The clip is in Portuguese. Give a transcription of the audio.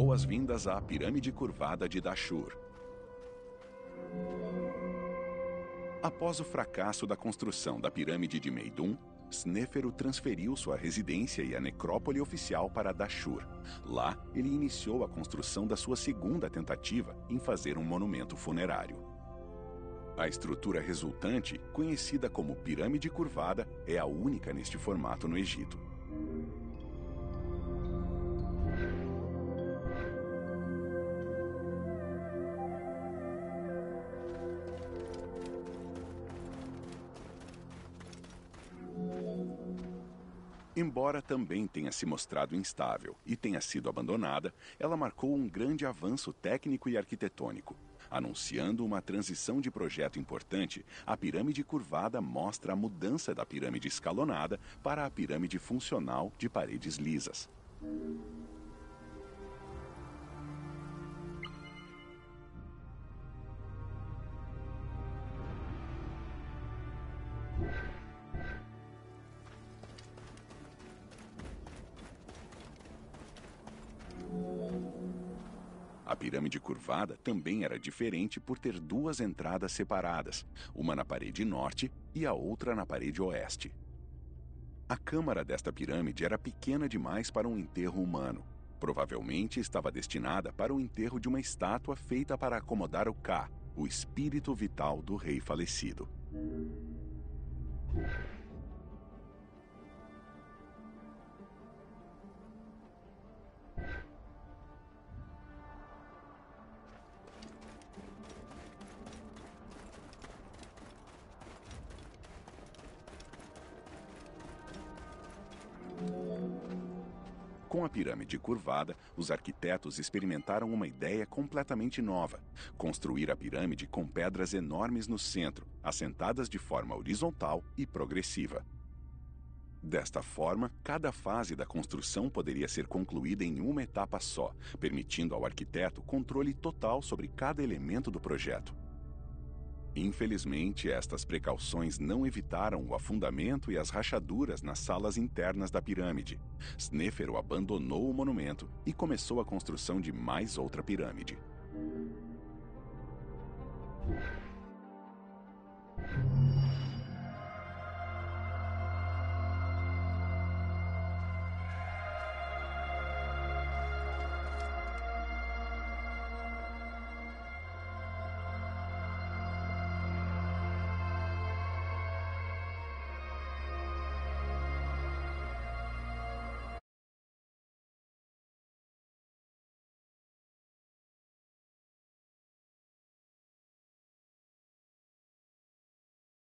Boas-vindas à Pirâmide Curvada de Dashur. Após o fracasso da construção da pirâmide de Meidum, Snéfero transferiu sua residência e a necrópole oficial para Dashur. Lá, ele iniciou a construção da sua segunda tentativa em fazer um monumento funerário. A estrutura resultante, conhecida como pirâmide curvada, é a única neste formato no Egito. Embora também tenha se mostrado instável e tenha sido abandonada, ela marcou um grande avanço técnico e arquitetônico. Anunciando uma transição de projeto importante, a pirâmide curvada mostra a mudança da pirâmide escalonada para a pirâmide funcional de paredes lisas. A pirâmide curvada também era diferente por ter duas entradas separadas, uma na parede norte e a outra na parede oeste. A câmara desta pirâmide era pequena demais para um enterro humano. Provavelmente estava destinada para o enterro de uma estátua feita para acomodar o Ka, o espírito vital do rei falecido. Com a pirâmide curvada, os arquitetos experimentaram uma ideia completamente nova: construir a pirâmide com pedras enormes no centro, assentadas de forma horizontal e progressiva. Desta forma, cada fase da construção poderia ser concluída em uma etapa só, permitindo ao arquiteto controle total sobre cada elemento do projeto. Infelizmente, estas precauções não evitaram o afundamento e as rachaduras nas salas internas da pirâmide. Snéfero abandonou o monumento e começou a construção de mais outra pirâmide.